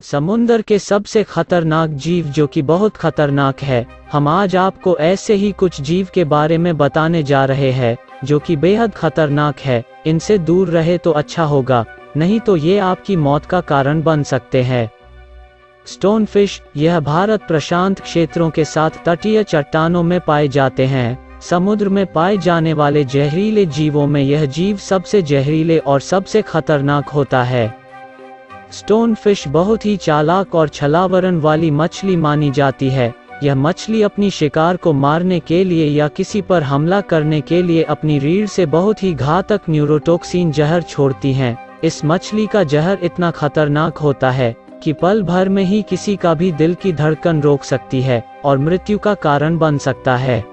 समुंदर के सबसे खतरनाक जीव जो कि बहुत खतरनाक है, हम आज आपको ऐसे ही कुछ जीव के बारे में बताने जा रहे हैं, जो कि बेहद खतरनाक है, इनसे दूर रहे तो अच्छा होगा, नहीं तो ये आपकी मौत का कारण बन सकते हैं। स्टोन फ़िश यह भारत प्रशांत क्षेत्रों के साथ तटीय चट्टानों में पाए जाते हैं, समुद्र में पाए जाने वाले जहरीले जीवों में यह जीव सबसे जहरीले और सबसे खतरनाक होता है। स्टोन फ़िश बहुत ही चालाक और छलावरण वाली मछली मानी जाती है। यह मछली अपनी शिकार को मारने के लिए या किसी पर हमला करने के लिए अपनी रीढ़ से बहुत ही घातक न्यूरोटोक्सिन जहर छोड़ती हैं। इस मछली का जहर इतना खतरनाक होता है कि पल भर में ही किसी का भी दिल की धड़कन रोक सकती है और मृत्यु का कारण बन सकता है।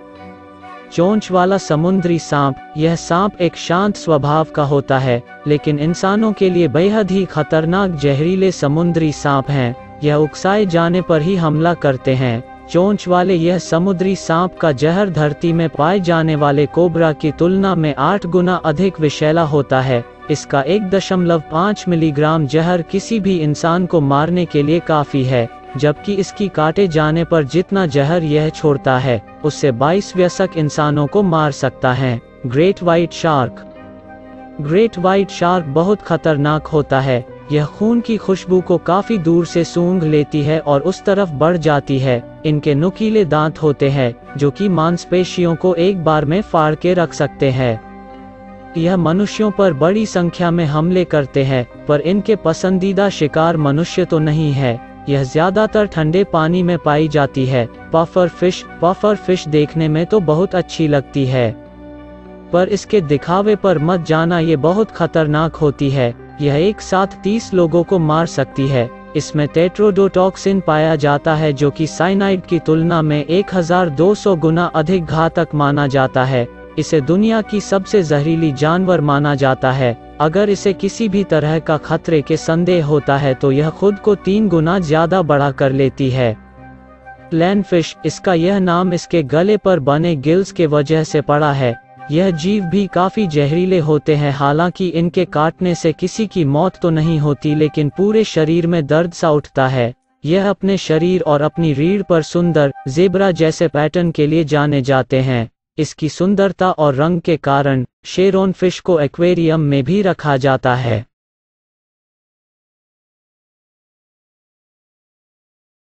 चोंच वाला समुद्री सांप, यह सांप एक शांत स्वभाव का होता है, लेकिन इंसानों के लिए बेहद ही खतरनाक जहरीले समुद्री सांप हैं, यह उकसाए जाने पर ही हमला करते हैं। चोंच वाले यह समुद्री सांप का जहर धरती में पाए जाने वाले कोबरा की तुलना में आठ गुना अधिक विषैला होता है, इसका एक दशमलव पाँच मिलीग्राम जहर किसी भी इंसान को मारने के लिए काफ़ी है। जबकि इसकी काटे जाने पर जितना जहर यह छोड़ता है, उससे 22 व्यसक इंसानों को मार सकता है। Great white shark. Great white shark बहुत खतरनाक होता है। यह खून की खुशबू को काफ़ी दूर से सूंघ लेती है और उस तरफ़ बढ़ जाती है। इनके नुकीले दांत होते हैं, जो कि मांसपेशियों को एक बार में फाड़ के रख सकते हैं। यह मनुष्यों पर बड़ी संख्या में हमले करते हैं, पर इनके पसंदीदा शिकार मनुष्य तो नहीं है। यह ज़्यादातर ठंडे पानी में पाई जाती है। पफर फ़िश पफर फ़िश देखने में तो बहुत अच्छी लगती है। पर इसके दिखावे पर मत जाना, ये बहुत खतरनाक होती है। यह एक साथ तीस लोगों को मार सकती है। इसमें टेट्रोडोटॉक्सिन पाया जाता है, जो कि साइनाइड की तुलना में 1200 गुना अधिक घातक माना जाता है। इसे दुनिया की सबसे जहरीली जानवर माना जाता है। अगर इसे किसी भी तरह का खतरे के संदेह होता है तो यह खुद को तीन गुना ज़्यादा बड़ा कर लेती है। फ़िश इसका यह नाम इसके गले पर बने गिल्स के वजह से पड़ा है। यह जीव भी काफ़ी जहरीले होते हैं, हालाँकि इनके काटने से किसी की मौत तो नहीं होती, लेकिन पूरे शरीर में दर्द सा उठता है। यह अपने शरीर और अपनी रीढ़ पर सुंदर जेबरा जैसे पैटर्न के लिए जाने जाते हैं। इसकी सुंदरता और रंग के कारण शेरोन फ़िश को एक्वेरियम में भी रखा जाता है।